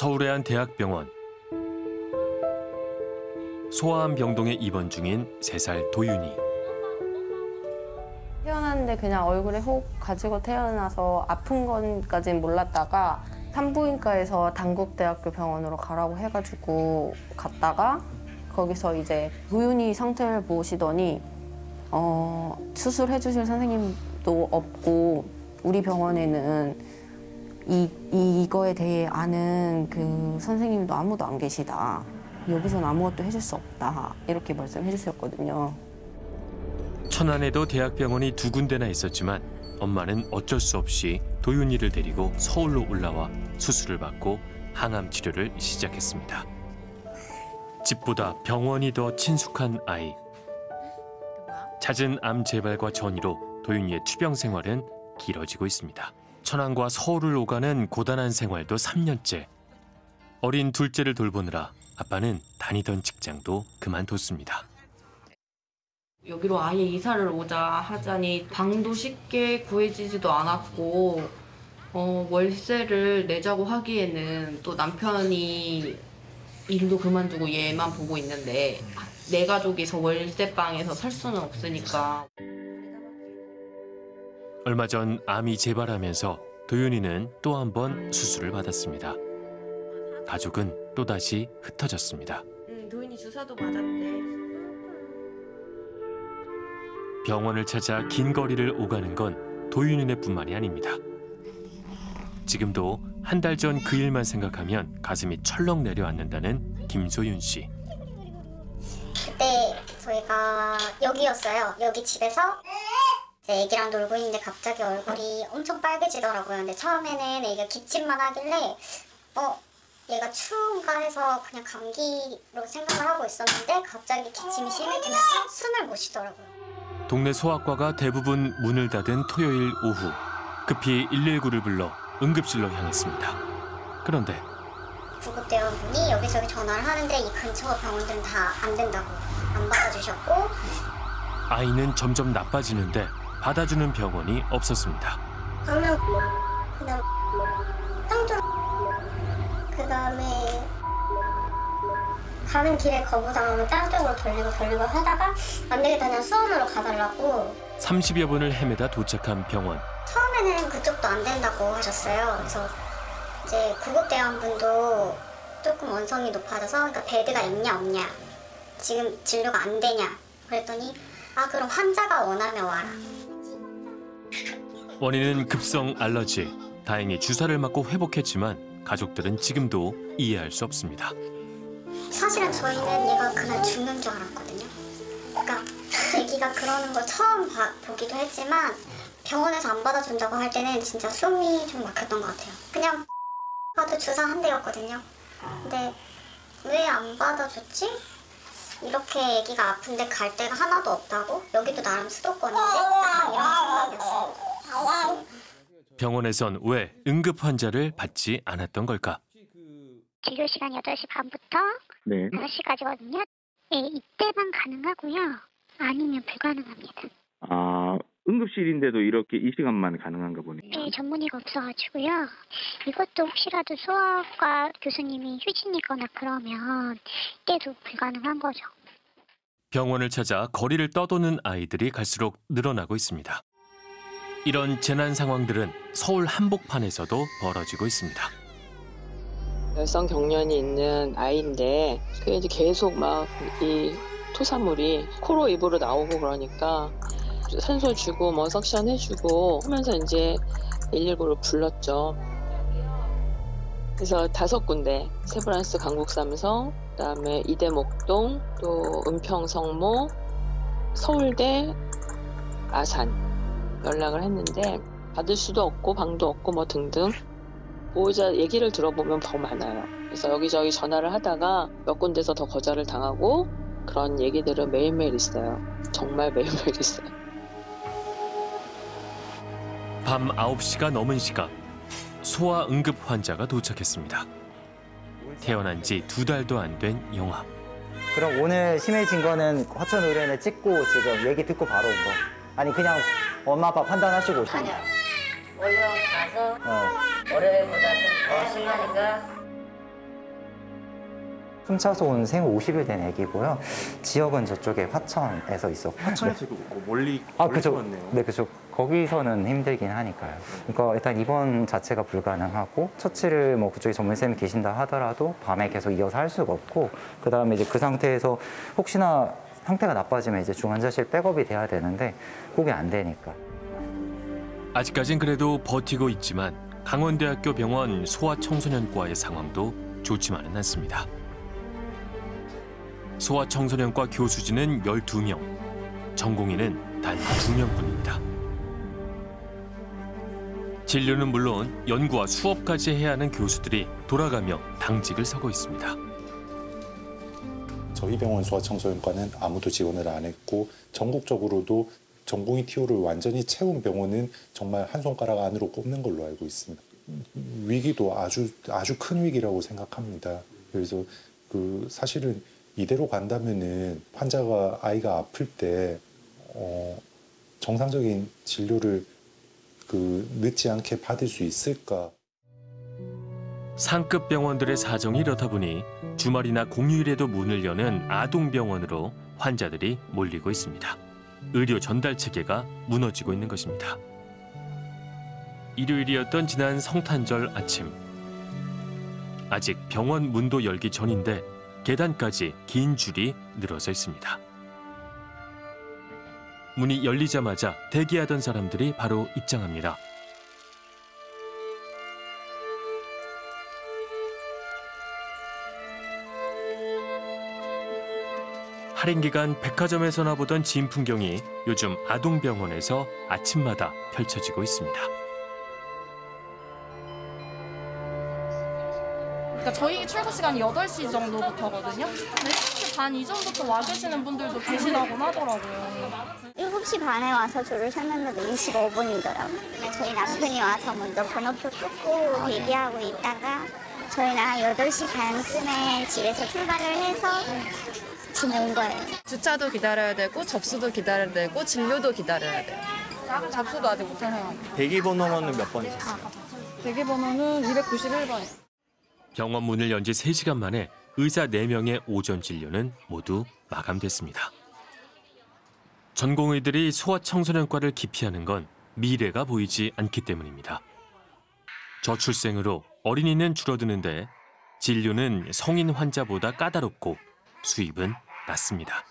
서울의 한 대학병원. 소아암 병동에 입원 중인 3살 도윤이. 태어났는데 그냥 얼굴에 혹 가지고 태어나서 아픈 건까진 몰랐다가 산부인과에서 단국대학교 병원으로 가라고 해가지고 갔다가 거기서 이제 도윤이 상태를 보시더니 어, 수술해 주실 선생님도 없고 우리 병원에는 이, 이 이거에 대해 아는 그 선생님도 아무도 안 계시다. 여기서는 아무것도 해줄 수 없다. 이렇게 말씀해 주셨거든요. 천안에도 대학병원이 두 군데나 있었지만 엄마는 어쩔 수 없이 도윤이를 데리고 서울로 올라와 수술을 받고 항암 치료를 시작했습니다. 집보다 병원이 더 친숙한 아이. 잦은 암 재발과 전이로 도윤이의 투병 생활은 길어지고 있습니다. 천안과 서울을 오가는 고단한 생활도 3년째. 어린 둘째를 돌보느라 아빠는 다니던 직장도 그만뒀습니다. 여기로 아예 이사를 오자 하자니 방도 쉽게 구해지지도 않았고 어, 월세를 내자고 하기에는 또 남편이 일도 그만두고 얘만 보고 있는데 내 가족이서 월세방에서 살 수는 없으니까 얼마 전 암이 재발하면서 도윤이는 또 한 번 수술을 받았습니다. 가족은 또다시 흩어졌습니다. 응, 도인이 주사도 맞았대. 병원을 찾아 긴 거리를 오가는 건 도윤이네뿐만이 아닙니다. 지금도 한 달 전 그 일만 생각하면 가슴이 철렁 내려앉는다는 김소윤 씨. 그때 저희가 여기였어요. 여기 집에서 애기랑 놀고 있는데 갑자기 얼굴이 엄청 빨개지더라고요. 근데 처음에는 애기가 기침만 하길래 어 얘가 추운가 해서 그냥 감기로 생각을 하고 있었는데 갑자기 기침이 심해지면서 숨을 못 쉬더라고요. 동네 소아과가 대부분 문을 닫은 토요일 오후 급히 119를 불러 응급실로 향했습니다. 그런데 구급대원분이 여기저기 전화를 하는데 이 근처 병원들은 다 안 된다고 안 받아주셨고 아이는 점점 나빠지는데 받아주는 병원이 없었습니다. 강남 그다음 땅쪽 그다음에 가는 길에 거부당하면 다른 쪽으로 돌리고 돌리고 하다가 안 되겠다 그냥 수원으로 가달라고 30여 분을 헤매다 도착한 병원. 처음에는 그쪽도 안 된다고 하셨어요. 그래서 이제 구급대원분도 조금 원성이 높아져서 그러니까 베드가 있냐 없냐 지금 진료가 안 되냐 그랬더니 아 그럼 환자가 원하면 와라. 원인은 급성 알러지. 다행히 주사를 맞고 회복했지만 가족들은 지금도 이해할 수 없습니다. 사실은 저희는 얘가 그날 죽는 줄 알았거든요. 그러니까 아기가 그러는 걸 처음 봐- 보기도 했지만 병원에서 안 받아준다고 할 때는 진짜 숨이 좀 막혔던 것 같아요. 그냥 봐도 주사 한 대였거든요. 근데 왜 안 받아줬지? 이렇게 아기가 아픈데 갈 데가 하나도 없다고? 여기도 나름 수도권인데 약간 이런 생각이었어요. 병원에선 왜 응급 환자를 받지 않았던 걸까? 진료 시간 8시 반부터 네. 5시까지거든요. 예, 이때만 가능하고요. 아니면 불가능합니다. 아, 응급실인데도 이렇게 이 시간만 가능한가 보네요. 예, 전문의가 없어가지고요. 이것도 혹시라도 소아과 교수님이 휴진이거나 그러면 이때도 불가능한 거죠. 병원을 찾아 거리를 떠도는 아이들이 갈수록 늘어나고 있습니다. 이런 재난 상황들은 서울 한복판에서도 벌어지고 있습니다. 열성 경련이 있는 아이인데 그게 이제 계속 막 이 토사물이 코로 입으로 나오고 그러니까 산소 주고 뭐 석션 해주고 하면서 이제 119를 불렀죠. 그래서 다섯 군데 세브란스 강북삼성 그다음에 이대목동 또 은평 성모 서울대 아산 연락을 했는데 받을 수도 없고 방도 없고 뭐 등등 보호자 얘기를 들어보면 더 많아요. 그래서 여기저기 전화를 하다가 몇 군데서 더 거절을 당하고 그런 얘기들은 매일매일 있어요. 정말 매일매일 있어요. 밤 9시가 넘은 시각 소아 응급 환자가 도착했습니다. 태어난 지 두 달도 안 된 영아. 그럼 오늘 심해진 거는 화천 의뢰인에 찍고 지금 얘기 듣고 바로 온 거. 아니 그냥 엄마 아빠 판단하시고 오신 거. 얼른 가서 어. 월요일보다 좀더 심하니까 훔쳐서 온 생후 50일 된 애기고요. 지역은 저쪽에 화천에서 있었고. 화천에서 뭐 멀리 아, 멀리 그죠. 왔네요. 네, 그죠. 거기서는 힘들긴 하니까요. 그러니까 일단 입원 자체가 불가능하고 처치를 뭐 그쪽에 전문쌤이 계신다 하더라도 밤에 계속 이어서 할 수가 없고 그 다음에 이제 그 상태에서 혹시나 상태가 나빠지면 이제 중환자실 백업이 돼야 되는데 그게 안 되니까. 아직까진 그래도 버티고 있지만 강원대학교 병원 소아청소년과의 상황도 좋지만은 않습니다. 소아청소년과 교수진은 12명, 전공의는 단 2명뿐입니다. 진료는 물론 연구와 수업까지 해야 하는 교수들이 돌아가며 당직을 서고 있습니다. 저희 병원 소아청소년과는 아무도 지원을 안 했고 전국적으로도 전공의 TO를 완전히 채운 병원은 정말 한 손가락 안으로 꼽는 걸로 알고 있습니다. 위기도 아주 아주 큰 위기라고 생각합니다. 그래서 그 사실은 이대로 간다면은 환자가 아이가 아플 때 어, 정상적인 진료를 그 늦지 않게 받을 수 있을까? 상급 병원들의 사정이 이렇다 보니 주말이나 공휴일에도 문을 여는 아동병원으로 환자들이 몰리고 있습니다. 의료 전달 체계가 무너지고 있는 것입니다. 일요일이었던 지난 성탄절 아침. 아직 병원 문도 열기 전인데 계단까지 긴 줄이 늘어서 있습니다. 문이 열리자마자 대기하던 사람들이 바로 입장합니다. 할인 기간 백화점에서나 보던 진 풍경이 요즘 아동병원에서 아침마다 펼쳐지고 있습니다. 그러니까 저희 출근 시간이 8시 정도부터거든요. 근데 7시 반 이전부터 와 계시는 분들도 계시다고 하더라고요. 7시 반에 와서 줄을 섰는데도 25분이더라고요. 저희 남편이 와서 먼저 번호표 끊고 대기하고 있다가 저희는 한 8시 반쯤에 집에서 출발을 해서 온 거예요. 주차도 기다려야 되고 접수도 기다려야 되고 진료도 기다려야 돼요. 접수도 아직 못해요. 대기 번호는 몇 번이세요? 대기 번호는 291번. 병원 문을 연 지 3시간 만에 의사 4명의 오전 진료는 모두 마감됐습니다. 전공의들이 소아청소년과를 기피하는 건 미래가 보이지 않기 때문입니다. 저출생으로 어린이는 줄어드는데 진료는 성인 환자보다 까다롭고 수입은 낮습니다.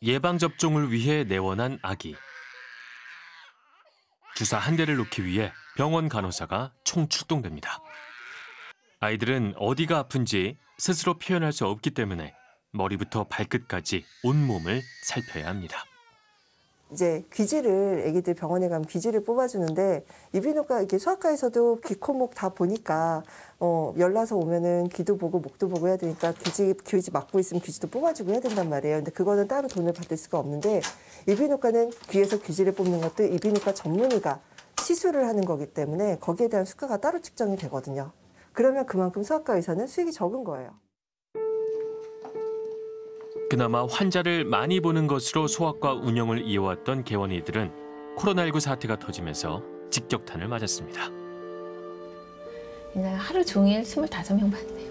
예방접종을 위해 내원한 아기. 주사 한 대를 놓기 위해 병원 간호사가 총출동됩니다. 아이들은 어디가 아픈지 스스로 표현할 수 없기 때문에 머리부터 발끝까지 온몸을 살펴야 합니다. 이제 귀지를 아기들 병원에 가면 귀지를 뽑아주는데 이비인후과 이렇게 소아과에서도 귀, 코, 목 다 보니까 어, 열나서 오면은 귀도 보고 목도 보고 해야 되니까 귀지 귀지 막고 있으면 귀지도 뽑아주고 해야 된단 말이에요. 근데 그거는 따로 돈을 받을 수가 없는데 이비인후과는 귀에서 귀지를 뽑는 것도 이비인후과 전문의가 시술을 하는 거기 때문에 거기에 대한 수가가 따로 측정이 되거든요. 그러면 그만큼 소아과 의사는 수익이 적은 거예요. 그나마 환자를 많이 보는 것으로 소아과 운영을 이어왔던 개원이들은 코로나19 사태가 터지면서 직격탄을 맞았습니다. 그냥 하루 종일 25명 봤네요.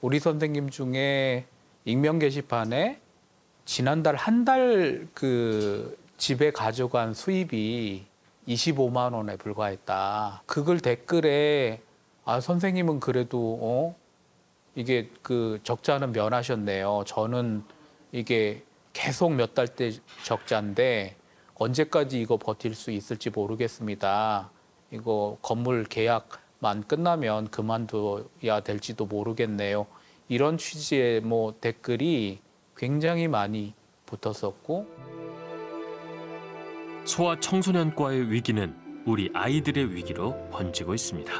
우리 선생님 중에 익명 게시판에 지난달 한 달 그 집에 가져간 수입이 25만 원에 불과했다. 그걸 댓글에 아 선생님은 그래도 어 이게 그 적자는 면하셨네요. 저는 이게 계속 몇 달째 적자인데 언제까지 이거 버틸 수 있을지 모르겠습니다. 이거 건물 계약만 끝나면 그만둬야 될지도 모르겠네요. 이런 취지의 뭐 댓글이 굉장히 많이 붙었었고 소아 청소년과의 위기는 우리 아이들의 위기로 번지고 있습니다.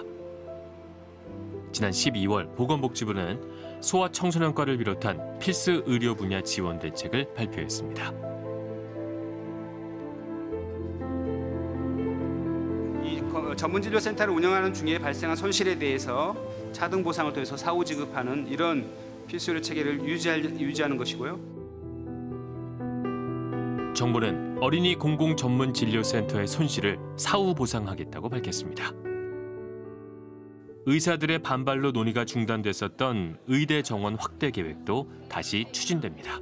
지난 12월 보건복지부는 소아 청소년과를 비롯한 필수 의료 분야 지원 대책을 발표했습니다. 이 전문진료센터를 운영하는 중에 발생한 손실에 대해서 차등 보상을 통해서 사후 지급하는 이런 필수 의료 체계를 유지할, 유지하는 것이고요. 정부는 어린이 공공 전문 진료센터의 손실을 사후 보상하겠다고 밝혔습니다. 의사들의 반발로 논의가 중단됐었던 의대 정원 확대 계획도 다시 추진됩니다.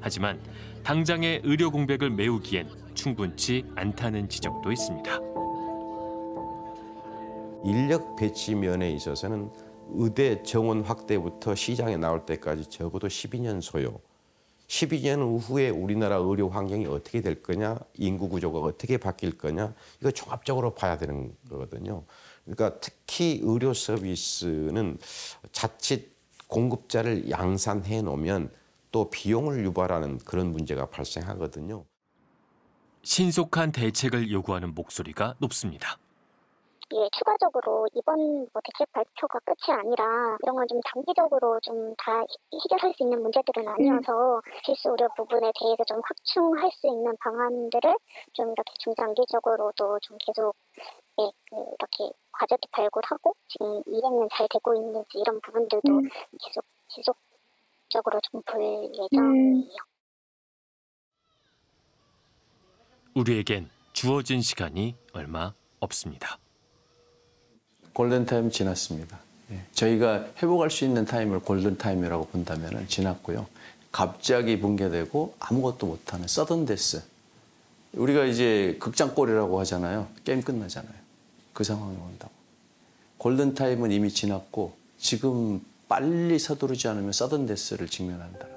하지만 당장의 의료 공백을 메우기엔 충분치 않다는 지적도 있습니다. 인력 배치 면에 있어서는 의대 정원 확대부터 시장에 나올 때까지 적어도 12년 소요. 12년 후에 우리나라 의료 환경이 어떻게 될 거냐, 인구 구조가 어떻게 바뀔 거냐, 이거 종합적으로 봐야 되는 거거든요. 그러니까 특히 의료 서비스는 자칫 공급자를 양산해 놓으면 또 비용을 유발하는 그런 문제가 발생하거든요. 신속한 대책을 요구하는 목소리가 높습니다. 예, 추가적으로 이번 뭐 대책 발표가 끝이 아니라 이런 건 좀 단기적으로 좀 다 해결할 수 있는 문제들은 아니어서 필수 의료 부분에 대해서 좀 확충할 수 있는 방안들을 좀 이렇게 중장기적으로도 좀 계속 예, 그 이렇게 과제도 발굴하고 지금 이행은 잘 되고 있는지 이런 부분들도 계속 지속적으로 좀 볼 예정이에요. 우리에겐 주어진 시간이 얼마 없습니다. 골든타임 지났습니다. 예. 저희가 회복할 수 있는 타임을 골든타임이라고 본다면 지났고요. 갑자기 붕괴되고 아무것도 못하는 서든데스. 우리가 이제 극장골이라고 하잖아요. 게임 끝나잖아요. 그 상황이 온다고. 골든타임은 이미 지났고 지금 빨리 서두르지 않으면 서든데스를 직면한다.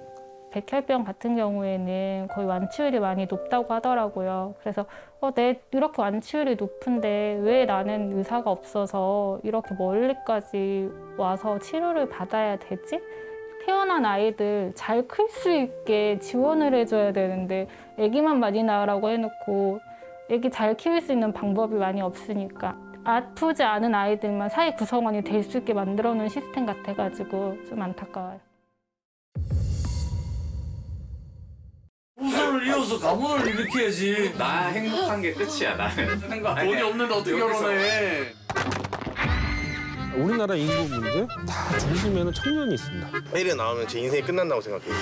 백혈병 같은 경우에는 거의 완치율이 많이 높다고 하더라고요. 그래서 어, 내 이렇게 완치율이 높은데 왜 나는 의사가 없어서 이렇게 멀리까지 와서 치료를 받아야 되지? 태어난 아이들 잘 클 수 있게 지원을 해줘야 되는데 아기만 많이 낳으라고 해놓고 아기 잘 키울 수 있는 방법이 많이 없으니까 아프지 않은 아이들만 사회 구성원이 될 수 있게 만들어 놓은 시스템 같아가지고 좀 안타까워요. 우선을 이어서 가문을 일으켜야지. 나 행복한 게 끝이야 나는. 돈이 없는데 어떻게 결혼해? 우리나라 인구 문제 다 중심에는 청년이 있습니다. 때려 나오면 제 인생이 끝난다고 생각해요.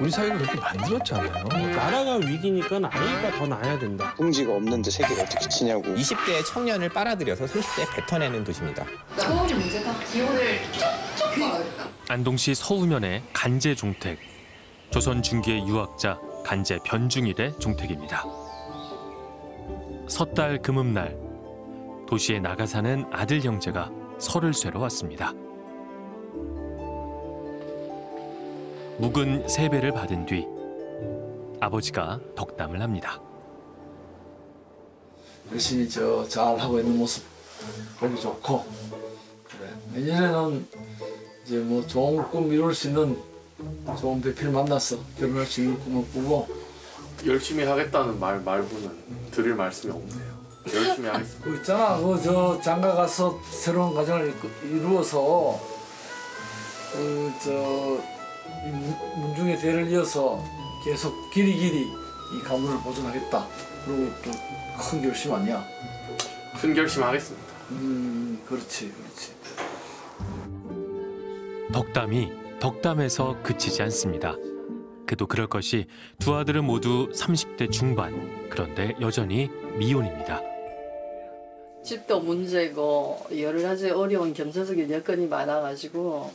우리 사회가 그렇게 만들었잖아요. 나라가 위기니까 아이가 더 낳아야 된다. 풍지가 없는데 세계를 어떻게 치냐고. 20대의 청년을 빨아들여서 30대에 뱉어내는 도시입니다. 서울이 문제다. 기온을 쭉쭉 막아야겠다. 안동시 서우면의 간제 종택. 조선 중기의 유학자 간제 변중일의 종택입니다. 섣달 금음날 도시에 나가 사는 아들 형제가 설을 쇠러 왔습니다. 묵은 세배를 받은 뒤 아버지가 덕담을 합니다. 열심히 저 잘 하고 있는 모습 보기 좋고 그래. 내년에는 이제 뭐 좋은 꿈 이룰 수 있는 좋은 배필 만나서 결혼할 수 있는 꿈을 꾸고 열심히 하겠다는 말 말고는 드릴 말씀이 없네요. 열심히 하겠습니다. 그 있잖아 그 저 장가 가서 새로운 가정을 이- 이루어서 그저 문중의 대를 이어서 계속 길이 길이 이 가문을 보존하겠다 그리고 또 큰 결심 아니야 큰 결심 하겠습니다. 음 그렇지 그렇지 덕담이 덕담에서 그치지 않습니다. 그도 그럴 것이 두 아들은 모두 30대 중반. 그런데 여전히 미혼입니다. 집도 문제고 여러 가지 어려운 경제적인 여건이 많아가지고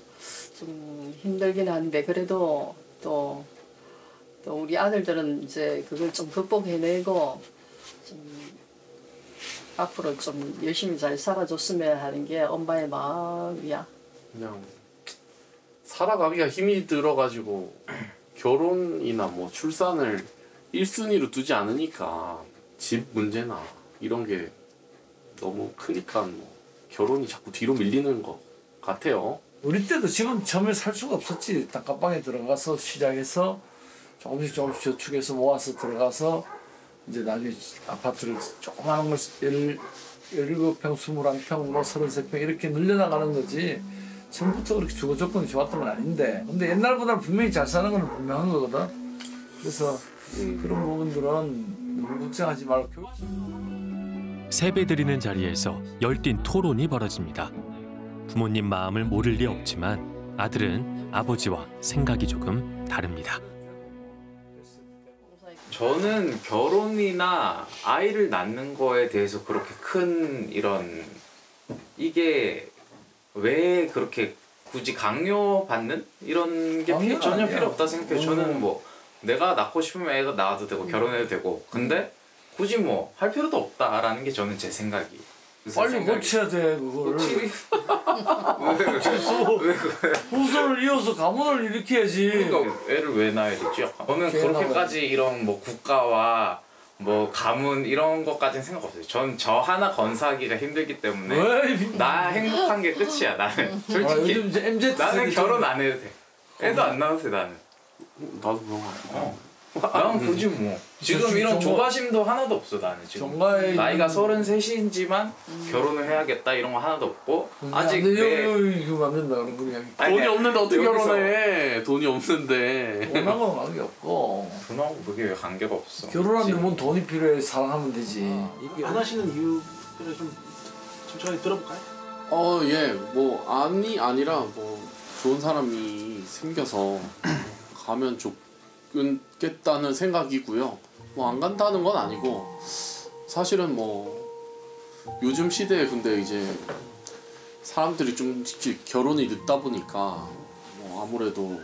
좀 힘들긴 한데 그래도 또, 또 우리 아들들은 이제 그걸 좀 극복해내고 좀 앞으로 좀 열심히 잘 살아줬으면 하는 게 엄마의 마음이야. 그냥 살아가기가 힘이 들어가지고 결혼이나 뭐 출산을 1순위로 두지 않으니까 집 문제나 이런 게 너무 크니까 뭐 결혼이 자꾸 뒤로 밀리는 것 같아요. 우리 때도 지금 처음에 살 수가 없었지 단칸방에 들어가서 시작해서 조금씩 조금씩 저축해서 모아서 들어가서 이제 나중에 아파트를 조그마한 걸 열, 17평, 21평, 뭐 33평 이렇게 늘려나가는 거지 처음부터 그렇게 주거 조건이 좋았던 건 아닌데 근데 옛날보다 분명히 잘 사는 건 분명한 거거든 그래서 그런 부분들은 너무 걱정하지 말고 세배 드리는 자리에서 열띤 토론이 벌어집니다. 부모님 마음을 모를 리 없지만 아들은 아버지와 생각이 조금 다릅니다. 저는 결혼이나 아이를 낳는 거에 대해서 그렇게 큰 이런 이게 왜 그렇게 굳이 강요받는 이런 게 필요, 전혀 아니야. 필요 없다 생각해요. 음. 저는 뭐 내가 낳고 싶으면 애가 낳아도 되고 결혼해도 되고 근데 굳이 뭐 할 필요도 없다라는 게 저는 제 생각이. 빨리 고쳐야 돼 그거를. 왜, 왜, 후손, 후손을 이어서 가문을 일으켜야지. 그러니까 애를 왜 낳아야 되지? 저는 걔 그렇게까지 이런 뭐 국가와 뭐 가문 이런 것까지는 생각 없어요. 전 저 하나 건사하기가 힘들기 때문에 왜? 나 행복한 게 끝이야 나는 아, 솔직히 요즘 이제 MZ 나는 결혼 좀- 안 해도 돼. 애도 안 낳아도 돼 나는. 나도 그런 거 같아. 난 굳이 뭐 지금 저- 이런 조바심도 하나도 없어 나는 지금 정말 나이가 음. 33이지만 결혼을 해야겠다 이런 거 하나도 없고 아직 내 이거, 된다 그런 거 그냥. 아니, 돈이 없는데 어떻게 여기서- 결혼해? 돈이 없는데. 돈하고는 관계 없고. 돈하고 그게 왜 관계가 없어? 결혼하면 뭔 돈이 필요해 사랑하면 되지. 이게 안 하시는 이유를 좀 천천히 들어볼까요? 어, 예. 뭐 아니 아니라 뭐 좋은 사람이 생겨서 가면 좋겠다는 생각이고요. 뭐 안 간다는 건 아니고 사실은 뭐 요즘 시대에 근데 이제 사람들이 좀 결혼이 늦다 보니까 뭐 아무래도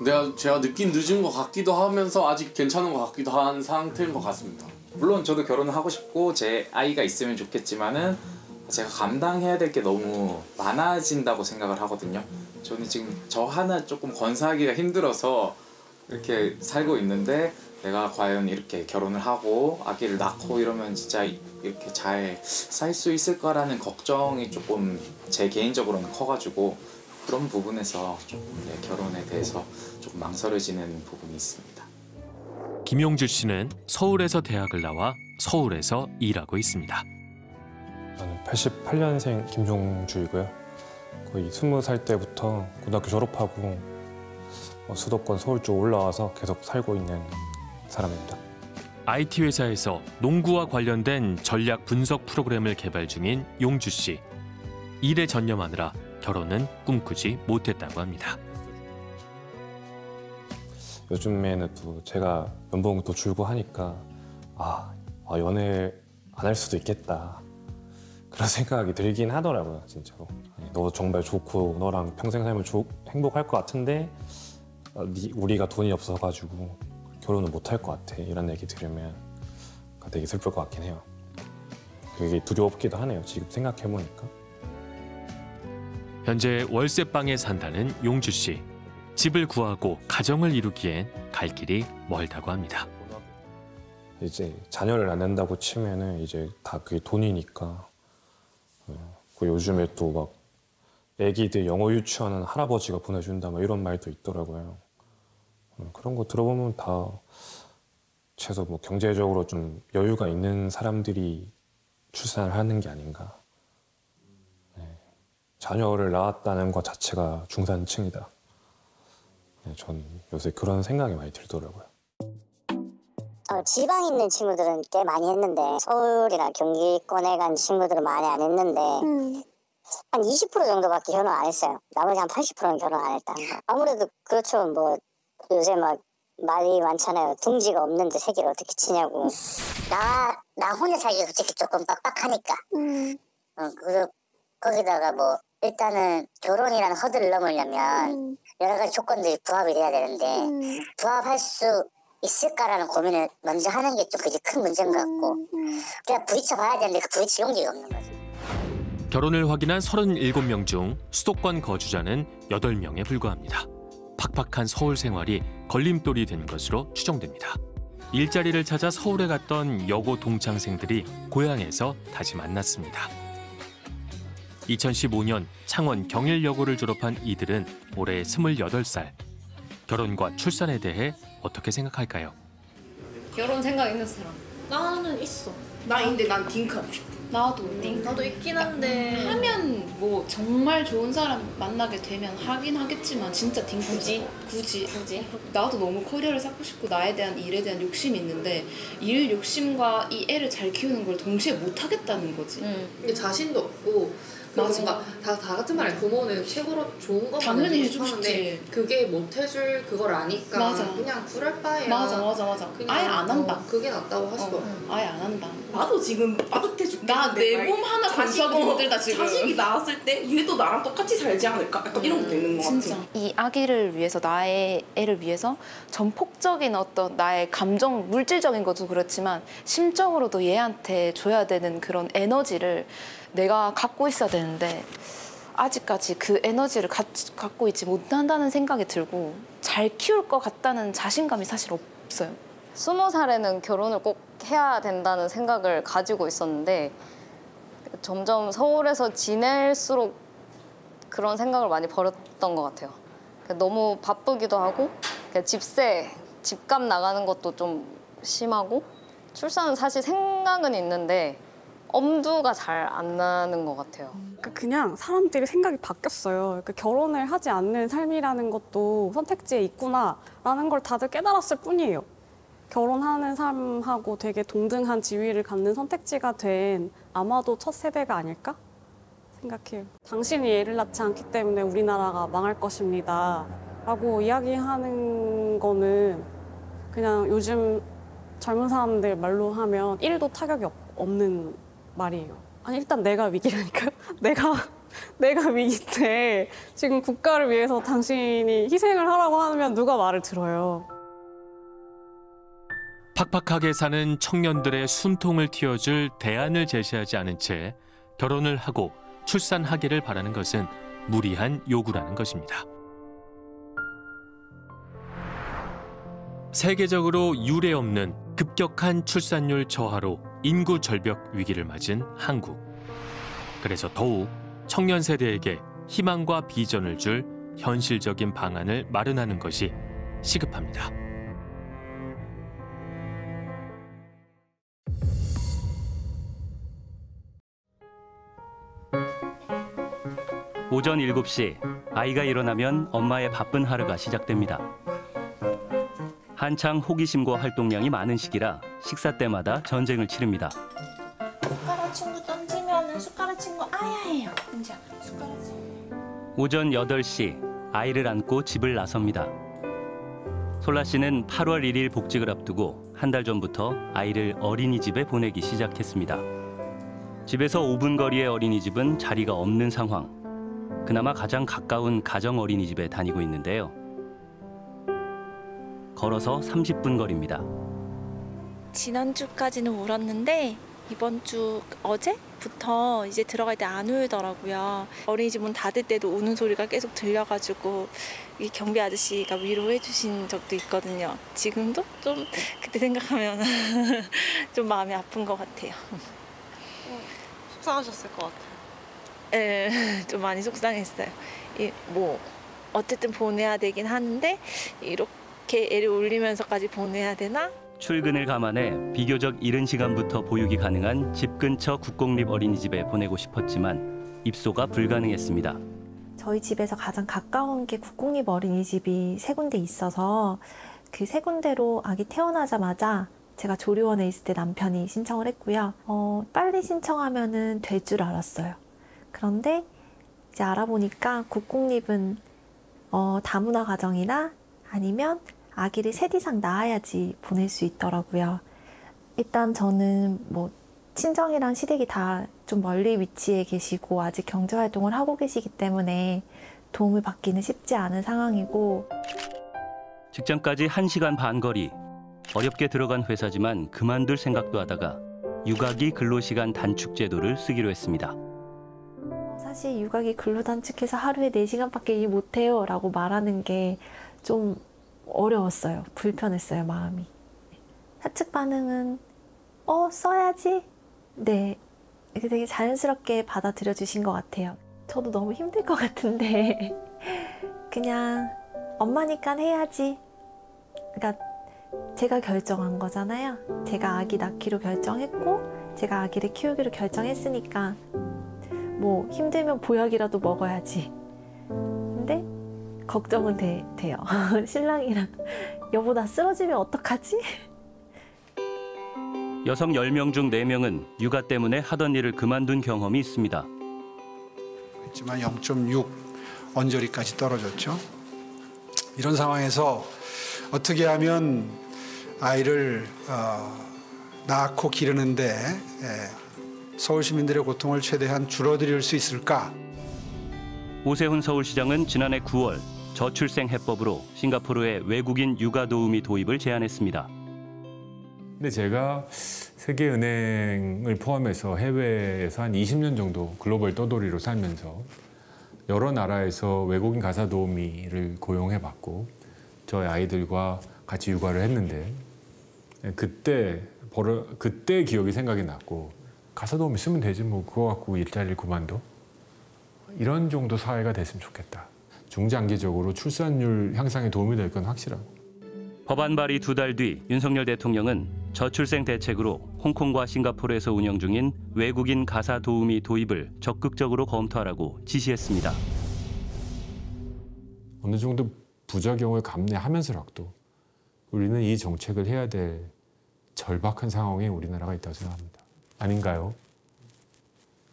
내가 제가 느낀 늦은 것 같기도 하면서 아직 괜찮은 것 같기도 한 상태인 것 같습니다. 물론 저도 결혼을 하고 싶고 제 아이가 있으면 좋겠지만은 제가 감당해야 될 게 너무 많아진다고 생각을 하거든요. 저는 지금 저 하나 조금 건사하기가 힘들어서 이렇게 살고 있는데 내가 과연 이렇게 결혼을 하고 아기를 낳고 이러면 진짜 이렇게 잘 살 수 있을까라는 걱정이 조금 제 개인적으로는 커가지고 그런 부분에서 조금 네, 결혼에 대해서 조금 망설여지는 부분이 있습니다. 김용주 씨는 서울에서 대학을 나와 서울에서 일하고 있습니다. 저는 88년생 김종주이고요. 거의 20살 때부터 고등학교 졸업하고 어, 수도권 서울 쪽 올라와서 계속 살고 있는 사람입니다. IT 회사에서 농구와 관련된 전략 분석 프로그램을 개발 중인 용주 씨. 일에 전념하느라 결혼은 꿈꾸지 못했다고 합니다. 요즘에는 또 제가 연봉도 줄고 하니까 아, 아 연애 안 할 수도 있겠다 그런 생각이 들긴 하더라고요 진짜로 너 정말 좋고 너랑 평생 살면 좋- 행복할 것 같은데 어, 니- 우리가 돈이 없어가지고 결혼을 못 할 것 같아. 이런 얘기 들으면 되게 슬플 것 같긴 해요. 그게 두렵기도 하네요 지금 생각해 보니까. 현재 월세방에 산다는 용주 씨. 집을 구하고 가정을 이루기엔 갈 길이 멀다고 합니다. 이제 자녀를 안 낳는다고 치면은 이제 다 그게 돈이니까. 어, 그 요즘에 또 막 애기들 영어 유치원은 할아버지가 보내준다 막 이런 말도 있더라고요. 어, 그런 거 들어보면 다 최소 뭐 경제적으로 좀 여유가 있는 사람들이 출산을 하는 게 아닌가 네. 자녀를 낳았다는 것 자체가 중산층이다 네, 전 요새 그런 생각이 많이 들더라고요 어, 지방에 있는 친구들은 꽤 많이 했는데 서울이나 경기권에 간 친구들은 많이 안 했는데 한20% 정도밖에 결혼 안 했어요. 나머지 한 80%는 결혼 안 했다. 아무래도 그렇죠. 뭐 요새 막 말이 많잖아요. 둥지가 없는데 새끼를 어떻게 치냐고. 나, 나 혼자 살기 솔직히 조금 빡빡하니까. 어, 그, 거기다가 뭐 일단은 결혼이라는 허들을 넘으려면 여러 가지 조건들이 부합이 돼야 되는데 부합할 수 있을까라는 고민을 먼저 하는 게 좀 그게 큰 문제인 것 같고 그냥 부딪혀 봐야 되는데 그 부딪힐 용기가 없는 거죠. 결혼을 확인한 37명 중 수도권 거주자는 8명에 불과합니다. 팍팍한 서울 생활이 걸림돌이 된 것으로 추정됩니다. 일자리를 찾아 서울에 갔던 여고 동창생들이 고향에서 다시 만났습니다. 2015년 창원 경일여고를 졸업한 이들은 올해 28살. 결혼과 출산에 대해 어떻게 생각할까요? 결혼 생각 있는 사람. 나는 있어. 나 근데 난 딩크 하고 싶어. 나도 딩. 나도 있긴 한데. 하면 뭐 정말 좋은 사람 만나게 되면 하긴 하겠지만 진짜 딩 굳이? 굳이? 굳이? 나도 너무 커리어를 쌓고 싶고 나에 대한 일에 대한 욕심이 있는데 일 욕심과 이 애를 잘 키우는 걸 동시에 못 하겠다는 거지. 근데 자신도 없고 맞아. 뭔가 다, 다 같은 말이야. 부모는 최고로 좋은 것만 당연히 해주고 싶지. 그게 못 해줄 그걸 아니까 맞아. 그냥 구랄 바에야. 맞아 맞아 맞아. 그냥 아예 안 한다. 어, 그게 낫다고 하시더라고. 아예 안 한다. 나도 지금 빠듯해 죽겠는데 나내막몸 하나 건수하기 어, 힘들다 지금. 자식이 나왔을 때 얘도 나랑 똑같이 살지 않을까? 약간 이런 것도 있는 것 같아. 이 아기를 위해서 나의 애를 위해서 전폭적인 어떤 나의 감정 물질적인 것도 그렇지만 심적으로도 얘한테 줘야 되는 그런 에너지를 내가 갖고 있어야 되는데 아직까지 그 에너지를 가, 갖고 있지 못한다는 생각이 들고 잘 키울 것 같다는 자신감이 사실 없어요. 스무 살에는 결혼을 꼭 해야 된다는 생각을 가지고 있었는데 점점 서울에서 지낼수록 그런 생각을 많이 버렸던 것 같아요. 너무 바쁘기도 하고 집세, 집값 나가는 것도 좀 심하고 출산은 사실 생각은 있는데 엄두가 잘 안 나는 것 같아요. 그러니까 그냥 사람들이 생각이 바뀌었어요. 그러니까 결혼을 하지 않는 삶이라는 것도 선택지에 있구나라는 걸 다들 깨달았을 뿐이에요. 결혼하는 삶하고 되게 동등한 지위를 갖는 선택지가 된 아마도 첫 세대가 아닐까 생각해요. 당신이 애를 낳지 않기 때문에 우리나라가 망할 것입니다. 라고 이야기하는 거는 그냥 요즘 젊은 사람들 말로 하면 1도 타격이 없, 없는 말이에요. 아니 일단 내가 위기라니까요. 내가 내가 위기인데 지금 국가를 위해서 당신이 희생을 하라고 하면 누가 말을 들어요. 팍팍하게 사는 청년들의 숨통을 틔워줄 대안을 제시하지 않은 채 결혼을 하고 출산하기를 바라는 것은 무리한 요구라는 것입니다. 세계적으로 유례 없는 급격한 출산율 저하로 인구 절벽 위기를 맞은 한국. 그래서 더욱 청년 세대에게 희망과 비전을 줄 현실적인 방안을 마련하는 것이 시급합니다. 오전 7시 아이가 일어나면 엄마의 바쁜 하루가 시작됩니다. 한창 호기심과 활동량이 많은 시기라 식사 때마다 전쟁을 치릅니다. 숟가락 친구 던지면은 숟가락 친구 아야해요. 이제 숟가락 친구. 오전 8시 아이를 안고 집을 나섭니다. 솔라 씨는 8월 1일 복직을 앞두고 한 달 전부터 아이를 어린이집에 보내기 시작했습니다. 집에서 5분 거리의 어린이집은 자리가 없는 상황. 그나마 가장 가까운 가정 어린이집에 다니고 있는데요. 걸어서 30분 거리입니다. 지난주까지는 울었는데 이번 주 어제부터 이제 들어갈 때 안 울더라고요. 어린이집 문 닫을 때도 우는 소리가 계속 들려가지고 이 경비 아저씨가 위로해 주신 적도 있거든요. 지금도 좀 그때 생각하면 좀 마음이 아픈 것 같아요. 속상하셨을 것 같아요. 예, 좀 많이 속상했어요. 이, 뭐 어쨌든 보내야 되긴 하는데 이렇게 애를 울리면서까지 보내야 되나? 출근을 감안해 비교적 이른 시간부터 보육이 가능한 집 근처 국공립 어린이집에 보내고 싶었지만 입소가 불가능했습니다. 저희 집에서 가장 가까운 게 국공립 어린이집이 세 군데 있어서 그 세 군데로 아기 태어나자마자 제가 조리원에 있을 때 남편이 신청을 했고요. 어, 빨리 신청하면은 될 줄 알았어요. 그런데 이제 알아보니까 국공립은 어, 다문화 가정이나 아니면 아기를 셋 이상 낳아야지 보낼 수 있더라고요. 일단 저는 뭐 친정이랑 시댁이 다 좀 멀리 위치해 계시고 아직 경제 활동을 하고 계시기 때문에 도움을 받기는 쉽지 않은 상황이고 직장까지 1시간 반 거리. 어렵게 들어간 회사지만 그만둘 생각도 하다가 육아기 근로시간 단축 제도를 쓰기로 했습니다. 사실 육아기 근로 단축해서 하루에 4시간밖에 일 못해요 라고 말하는 게 좀 어려웠어요. 불편했어요, 마음이. 사측 반응은 어, 써야지? 네. 이렇게 되게 자연스럽게 받아들여 주신 것 같아요. 저도 너무 힘들 것 같은데 그냥 엄마니까 해야지. 그러니까 제가 결정한 거잖아요. 제가 아기 낳기로 결정했고 제가 아기를 키우기로 결정했으니까 뭐 힘들면 보약이라도 먹어야지. 걱정은 돼, 돼요. 신랑이랑 여보 나 쓰러지면 어떡하지? 여성 10명 중 4명은 육아 때문에 하던 일을 그만둔 경험이 있습니다. 했지만 0.6 언저리까지 떨어졌죠. 이런 상황에서 어떻게 하면 아이를 어, 낳고 기르는데 예, 서울 시민들의 고통을 최대한 줄어들 수 있을까? 오세훈 서울시장은 지난해 9월 저출생 해법으로 싱가포르의 외국인 육아 도우미 도입을 제안했습니다. 근데 제가 세계은행을 포함해서 해외에서 한 20년 정도 글로벌 떠돌이로 살면서 여러 나라에서 외국인 가사 도우미를 고용해 봤고 저희 아이들과 같이 육아를 했는데 그때 벌어 그때 기억이 생각이 났고 가사 도우미 쓰면 되지 뭐 그거 갖고 일자리를 그만둬 이런 정도 사회가 됐으면 좋겠다 중장기적으로 출산율 향상에 도움이 될 건 확실하고 법안 발의 두 달 뒤 윤석열 대통령은 저출생 대책으로 홍콩과 싱가포르에서 운영 중인 외국인 가사 도우미 도입을 적극적으로 검토하라고 지시했습니다. 어느 정도 부작용을 감내하면서라도 우리는 이 정책을 해야 될 절박한 상황에 우리나라가 있다고 생각합니다. 아닌가요?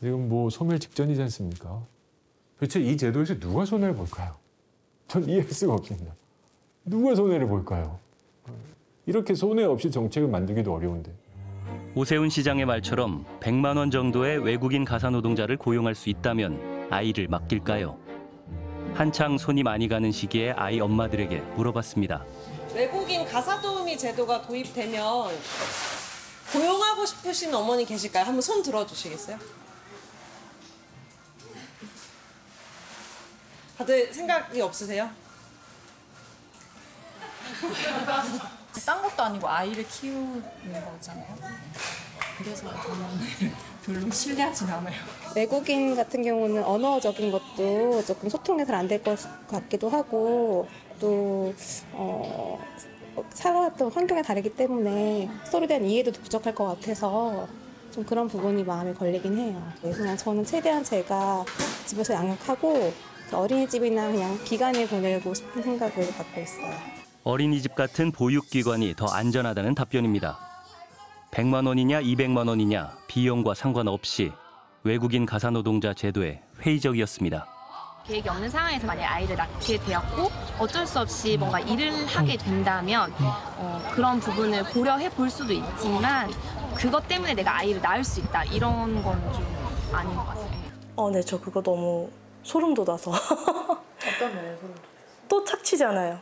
지금 뭐 소멸 직전이지 않습니까? 도대체 이 제도에서 누가 손해를 볼까요? 전 이해할 수가 없습니다. 누가 손해를 볼까요? 이렇게 손해 없이 정책을 만들기도 어려운데. 오세훈 시장의 말처럼 100만 원 정도의 외국인 가사 노동자를 고용할 수 있다면 아이를 맡길까요? 한창 손이 많이 가는 시기에 아이 엄마들에게 물어봤습니다. 외국인 가사 도우미 제도가 도입되면 고용하고 싶으신 어머니 계실까요? 한번 손 들어주시겠어요? 다들 생각이 없으세요? 딴 것도 아니고 아이를 키우는 거잖아요. 그래서 저는 별로 신뢰하진 않아요. 외국인 같은 경우는 언어적인 것도 조금 소통이 잘 안 될 것 같기도 하고 또 어, 살아왔던 환경이 다르기 때문에 서로에 대한 이해도 부족할 것 같아서 좀 그런 부분이 마음에 걸리긴 해요. 네, 그냥 저는 최대한 제가 집에서 양육하고 어린이집이나 그냥 기간에 보내고 싶은 생각을 갖고 있어요. 어린이집 같은 보육기관이 더 안전하다는 답변입니다. 100만 원이냐 200만 원이냐 비용과 상관없이 외국인 가사노동자 제도에 회의적이었습니다. 계획이 없는 상황에서 만약 아이를 낳게 되었고 어쩔 수 없이 뭔가 일을 하게 된다면 어, 그런 부분을 고려해 볼 수도 있지만 그것 때문에 내가 아이를 낳을 수 있다 이런 건 좀 아닌 것 같아요. 어, 네, 저 그거 너무 소름 돋아서. 어떤 면에 소름 또 착취잖아요.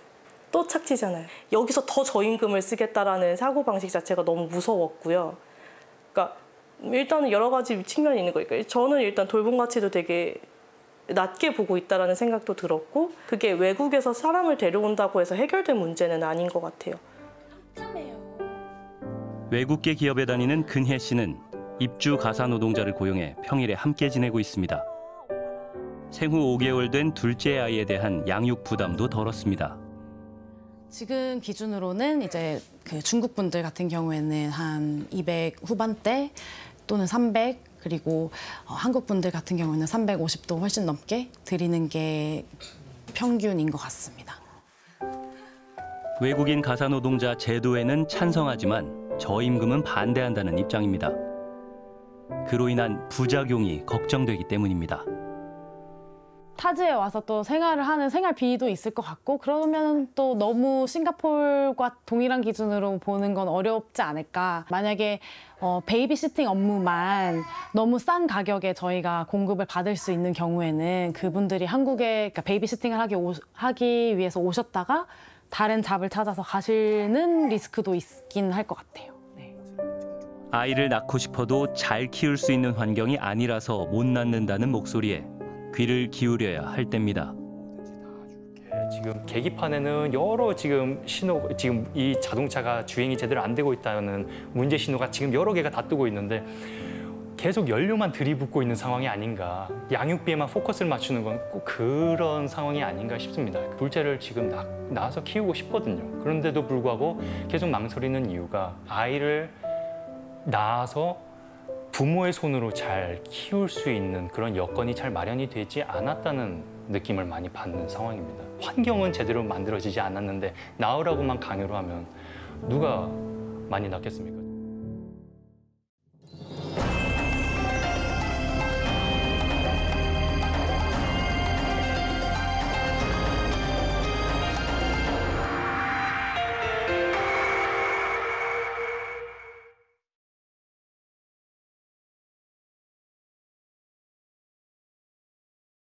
또 착취잖아요. 여기서 더 저임금을 쓰겠다라는 사고 방식 자체가 너무 무서웠고요. 그러니까 일단은 여러 가지 측면이 있는 거니까 저는 일단 돌봄 가치도 되게 낮게 보고 있다라는 생각도 들었고 그게 외국에서 사람을 데려온다고 해서 해결될 문제는 아닌 것 같아요. 외국계 기업에 다니는 근혜 씨는 입주 가사 노동자를 고용해 평일에 함께 지내고 있습니다. 생후 5개월 된 둘째 아이에 대한 양육 부담도 덜었습니다. 지금 기준으로는 이제 그 중국 분들 같은 경우에는 한 200 후반대 또는 300 그리고 어, 한국 분들 같은 경우에는 350도 훨씬 넘게 드리는 게 평균인 것 같습니다. 외국인 가사 노동자 제도에는 찬성하지만 저임금은 반대한다는 입장입니다. 그로 인한 부작용이 걱정되기 때문입니다. 타지에 와서 또 생활을 하는 생활비도 있을 것 같고 그러면 또 너무 싱가폴과 동일한 기준으로 보는 건 어렵지 않을까. 만약에 어, babysitting 업무만 너무 싼 가격에 저희가 공급을 받을 수 있는 경우에는 그분들이 한국에 그러니까 babysitting을 하기, 오, 하기 위해서 오셨다가 다른 잡을 찾아서 가시는 리스크도 있긴 할 것 같아요. 아이를 낳고 싶어도 잘 키울 수 있는 환경이 아니라서 못 낳는다는 목소리에 귀를 기울여야 할 때입니다. 지금 계기판에는 여러 지금 신호, 지금 이 자동차가 주행이 제대로 안 되고 있다는 문제 신호가 지금 여러 개가 다 뜨고 있는데 계속 연료만 들이붓고 있는 상황이 아닌가. 양육비에만 포커스를 맞추는 건 꼭 그런 상황이 아닌가 싶습니다. 둘째를 지금 낳, 낳아서 키우고 싶거든요. 그런데도 불구하고 계속 망설이는 이유가 아이를 낳아서 부모의 손으로 잘 키울 수 있는 그런 여건이 잘 마련이 되지 않았다는 느낌을 많이 받는 상황입니다. 환경은 제대로 만들어지지 않았는데 낳으라고만 강요를 하면 누가 많이 낳겠습니까?